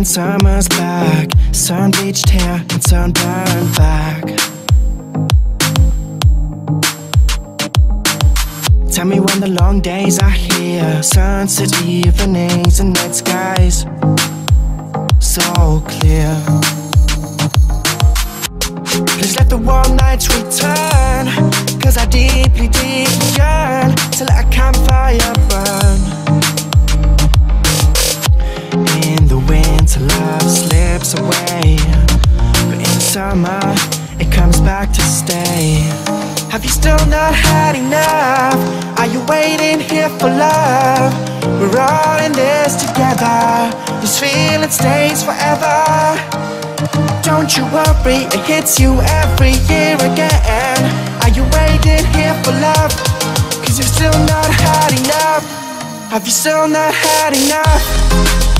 when summer's back. Sun bleached hair and sunburned back. Tell me when the long days are here, sunset evenings and night skies so clear. Please let the warm nights return, cause I deeply, deeply yearn to let a campfire slips away, but in summer, it comes back to stay. Have you still not had enough? Are you waiting here for love? We're all in this together. This feeling stays forever. Don't you worry, it hits you every year again. Are you waiting here for love? Cause you've still not had enough. Have you still not had enough?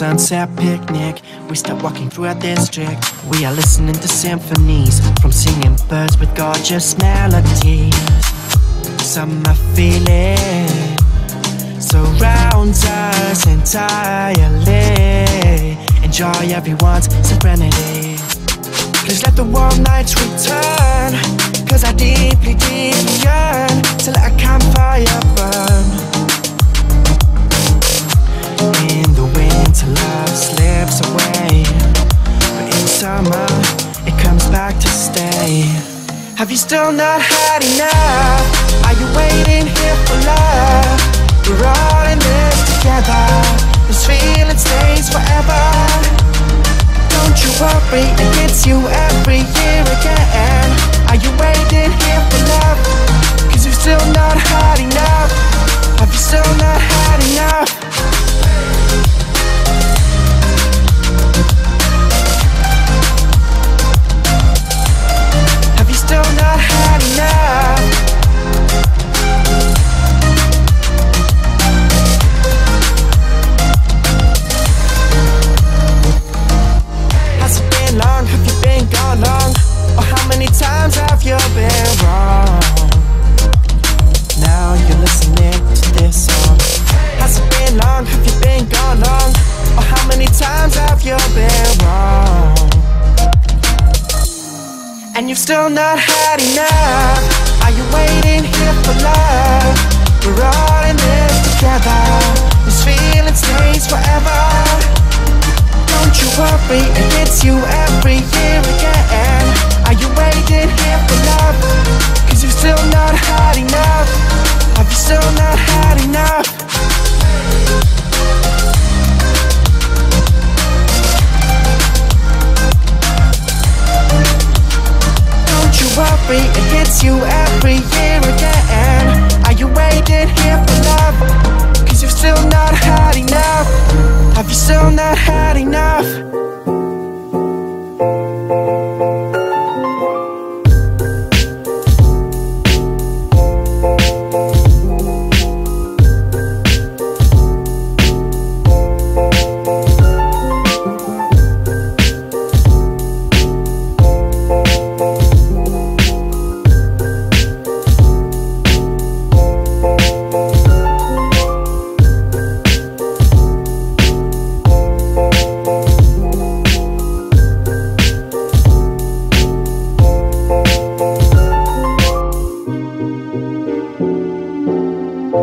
Sunset picnic, we start walking through our district. We are listening to symphonies from singing birds with gorgeous melodies. Summer feeling surrounds us entirely. Enjoy everyone's serenity. Please let the warm nights return. Cause I deeply, deeply yearn to let a campfire burn. Winter, love slips away. But in summer, it comes back to stay. Have you still not had enough? Are you waiting here for love? We're all in this together. Times have you been? And you've still not had enough. Are you waiting here for love? We're all in this together. You every year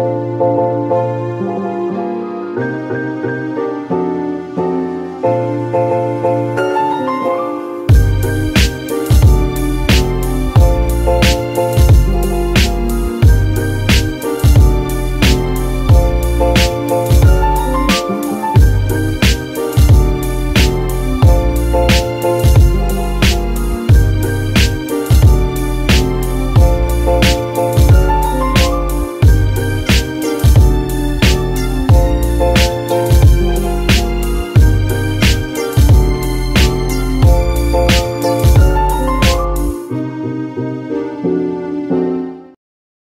Música